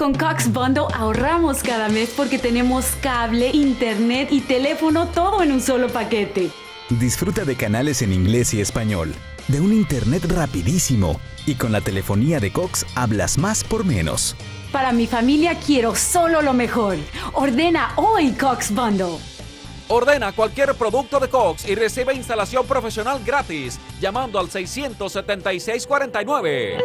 Con Cox Bundle ahorramos cada mes porque tenemos cable, internet y teléfono todo en un solo paquete. Disfruta de canales en inglés y español, de un internet rapidísimo y con la telefonía de Cox hablas más por menos. Para mi familia quiero solo lo mejor. Ordena hoy Cox Bundle. Ordena cualquier producto de Cox y recibe instalación profesional gratis llamando al 676-49.